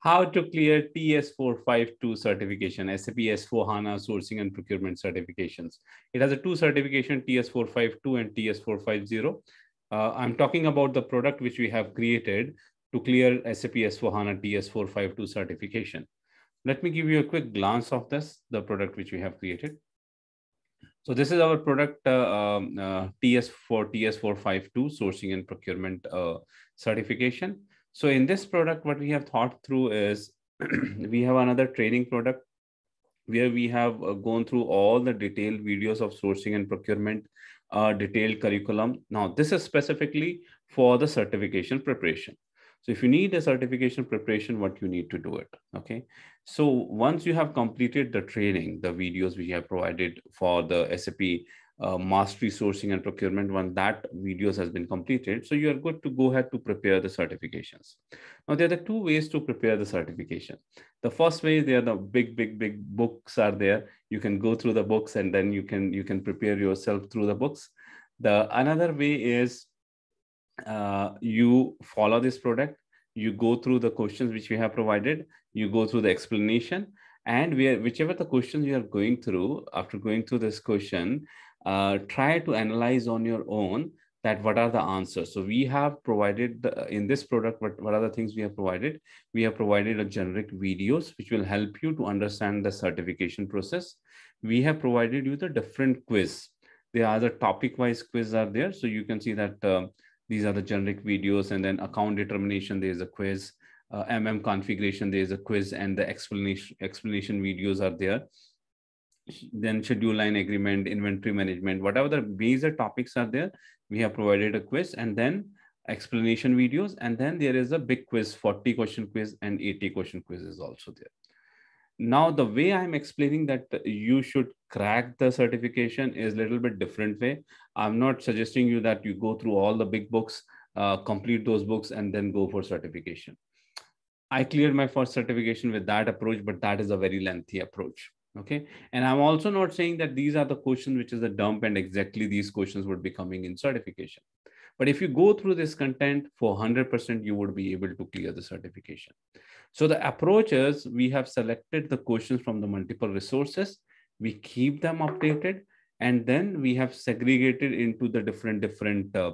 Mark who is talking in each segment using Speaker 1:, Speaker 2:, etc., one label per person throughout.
Speaker 1: how to clear TS452 certification, SAP S4 HANA sourcing and procurement certifications. It has a two certification, TS452 and TS450. Uh, I'm talking about the product which we have created to clear SAP S4 HANA TS452 certification. Let me give you a quick glance of this, the product which we have created. So this is our product uh, um, uh, TS4 TS452 sourcing and procurement uh, certification. So in this product, what we have thought through is we have another training product where we have uh, gone through all the detailed videos of sourcing and procurement, uh, detailed curriculum. Now, this is specifically for the certification preparation. So if you need a certification preparation, what you need to do it, okay? So once you have completed the training, the videos we have provided for the SAP uh, mastery sourcing and procurement when that videos has been completed. So you are good to go ahead to prepare the certifications. Now there are the two ways to prepare the certification. The first way, there are the big, big, big books are there. You can go through the books and then you can you can prepare yourself through the books. The another way is uh, you follow this product, you go through the questions which we have provided, you go through the explanation, and we are, whichever the questions you are going through, after going through this question, uh, try to analyze on your own that what are the answers. So we have provided the, in this product, what, what are the things we have provided? We have provided a generic videos, which will help you to understand the certification process. We have provided you the different quiz. There are the topic wise quiz are there. So you can see that uh, these are the generic videos and then account determination, there is a quiz. Uh, MM configuration, there is a quiz and the explanation explanation videos are there then schedule line agreement, inventory management, whatever the major topics are there, we have provided a quiz and then explanation videos. And then there is a big quiz, 40 question quiz and 80 question quiz is also there. Now, the way I'm explaining that you should crack the certification is a little bit different way. I'm not suggesting you that you go through all the big books, uh, complete those books and then go for certification. I cleared my first certification with that approach, but that is a very lengthy approach okay? And i'm also not saying that these are the questions which is a dump and exactly these questions would be coming in certification. But if you go through this content for 100% you would be able to clear the certification. So the approach is we have selected the questions from the multiple resources we keep them updated and then we have segregated into the different different uh,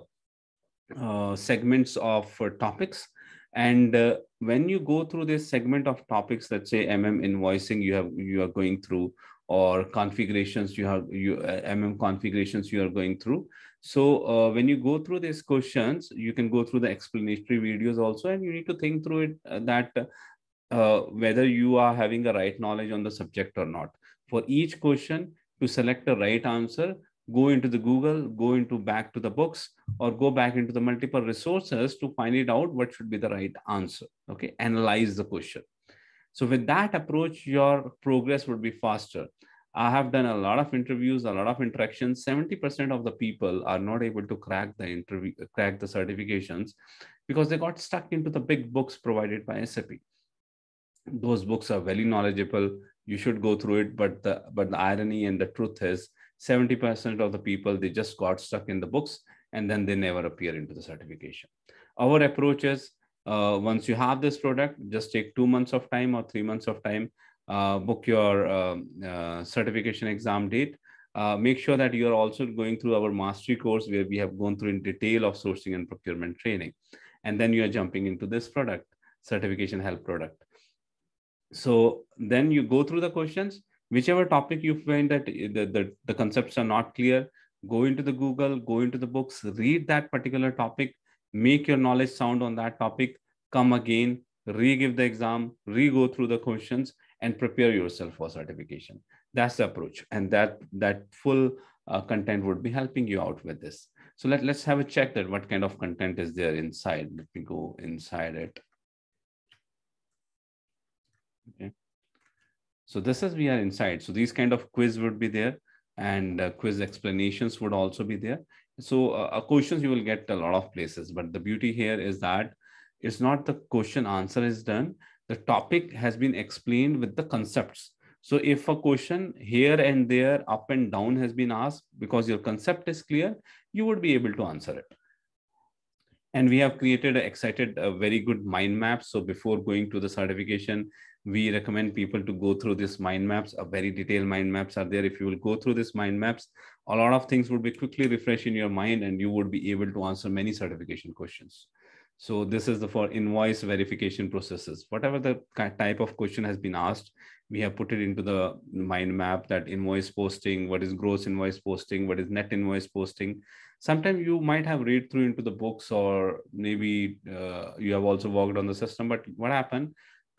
Speaker 1: uh, segments of uh, topics. And uh, when you go through this segment of topics, let's say MM invoicing, you have you are going through, or configurations you have you uh, MM configurations you are going through. So uh, when you go through these questions, you can go through the explanatory videos also, and you need to think through it uh, that uh, whether you are having the right knowledge on the subject or not. For each question, to select the right answer, go into the Google, go into back to the books, or go back into the multiple resources to find it out what should be the right answer. Okay, analyze the question. So with that approach, your progress would be faster. I have done a lot of interviews, a lot of interactions. 70% of the people are not able to crack the interview, crack the certifications because they got stuck into the big books provided by SAP. Those books are very knowledgeable. You should go through it, but the but the irony and the truth is 70% of the people, they just got stuck in the books and then they never appear into the certification. Our approach is uh, once you have this product, just take two months of time or three months of time, uh, book your uh, uh certification exam date. Uh, make sure that you are also going through our mastery course where we have gone through in detail of sourcing and procurement training. And then you are jumping into this product, certification help product. So then you go through the questions whichever topic you find that the, the, the concepts are not clear, go into the Google, go into the books, read that particular topic, make your knowledge sound on that topic, come again, re-give the exam, re-go through the questions, and prepare yourself for certification. That's the approach. And that, that full uh, content would be helping you out with this. So let, let's have a check that what kind of content is there inside. Let me go inside it. Okay. So this is we are inside. So these kind of quiz would be there and uh, quiz explanations would also be there. So uh, questions you will get a lot of places, but the beauty here is that it's not the question answer is done. The topic has been explained with the concepts. So if a question here and there, up and down has been asked because your concept is clear, you would be able to answer it. And we have created excited, a very good mind map. So before going to the certification, we recommend people to go through this mind maps. A very detailed mind maps are there. If you will go through this mind maps, a lot of things would be quickly refreshed in your mind and you would be able to answer many certification questions. So this is the for invoice verification processes. Whatever the type of question has been asked, we have put it into the mind map that invoice posting, what is gross invoice posting, what is net invoice posting. Sometimes you might have read through into the books or maybe uh, you have also worked on the system, but what happened?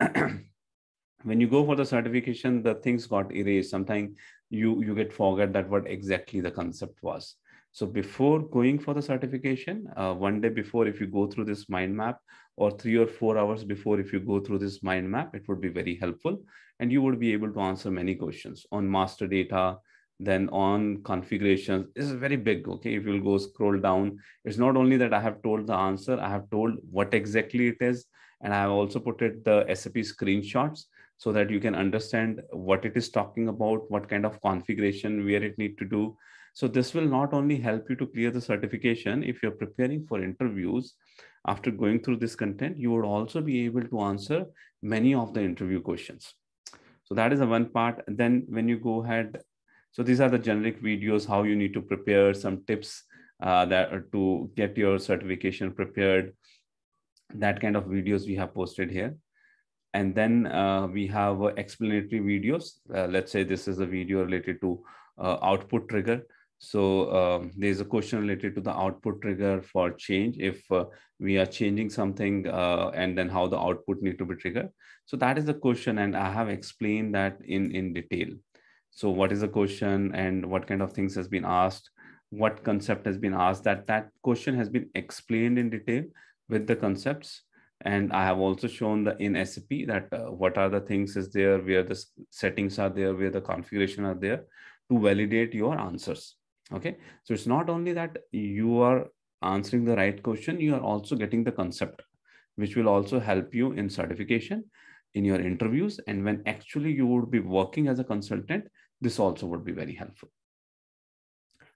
Speaker 1: when you go for the certification, the things got erased. Sometimes you, you get forget that what exactly the concept was. So before going for the certification, uh, one day before, if you go through this mind map or three or four hours before, if you go through this mind map, it would be very helpful. And you would be able to answer many questions on master data, then on configurations. This is very big, okay? If you'll go scroll down, it's not only that I have told the answer, I have told what exactly it is. And I have also put it the SAP screenshots so that you can understand what it is talking about, what kind of configuration, where it need to do so this will not only help you to clear the certification, if you're preparing for interviews, after going through this content, you would also be able to answer many of the interview questions. So that is the one part. Then when you go ahead, so these are the generic videos, how you need to prepare some tips uh, that to get your certification prepared. That kind of videos we have posted here. And then uh, we have uh, explanatory videos. Uh, let's say this is a video related to uh, output trigger. So um, there's a question related to the output trigger for change. If uh, we are changing something uh, and then how the output need to be triggered. So that is the question. And I have explained that in, in detail. So what is the question and what kind of things has been asked? What concept has been asked that that question has been explained in detail with the concepts. And I have also shown the in SAP that uh, what are the things is there, where the settings are there, where the configuration are there to validate your answers. Okay, so it's not only that you are answering the right question, you are also getting the concept, which will also help you in certification, in your interviews. And when actually you would be working as a consultant, this also would be very helpful.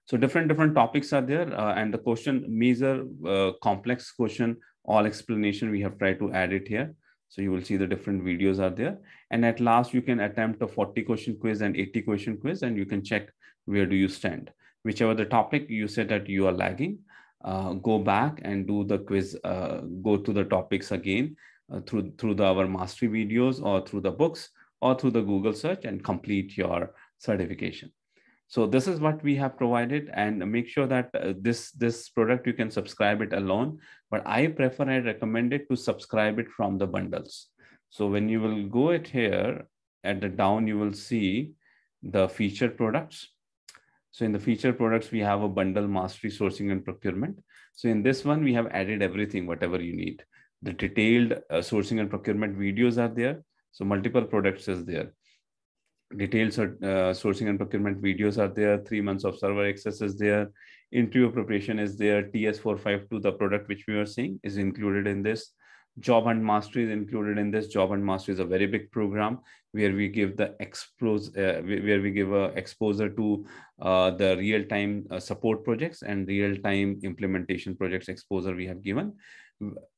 Speaker 1: So different different topics are there, uh, and the question major uh, complex question all explanation we have tried to add it here. So you will see the different videos are there, and at last you can attempt a 40 question quiz and 80 question quiz, and you can check where do you stand whichever the topic you said that you are lagging, uh, go back and do the quiz, uh, go to the topics again uh, through, through the, our mastery videos or through the books or through the Google search and complete your certification. So this is what we have provided and make sure that uh, this, this product, you can subscribe it alone, but I prefer, I recommend it to subscribe it from the bundles. So when you will go it here at the down, you will see the featured products so in the feature products, we have a bundle mastery sourcing and procurement. So in this one, we have added everything, whatever you need. The detailed uh, sourcing and procurement videos are there. So multiple products is there. Detailed uh, sourcing and procurement videos are there. Three months of server access is there. Interview preparation is there. TS452, the product which we are seeing is included in this. Job Hunt Mastery is included in this. Job Hunt Mastery is a very big program where we give the expose, uh, where we give a exposure to uh, the real-time uh, support projects and real-time implementation projects exposure we have given.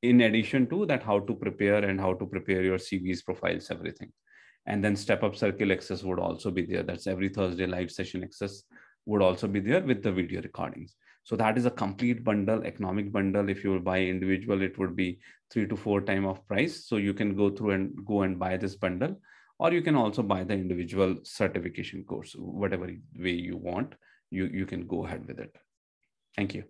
Speaker 1: In addition to that, how to prepare and how to prepare your CVs, profiles, everything. And then step up circle access would also be there. That's every Thursday live session access would also be there with the video recordings. So that is a complete bundle, economic bundle. If you buy individual, it would be three to four time of price. So you can go through and go and buy this bundle, or you can also buy the individual certification course, whatever way you want, you, you can go ahead with it. Thank you.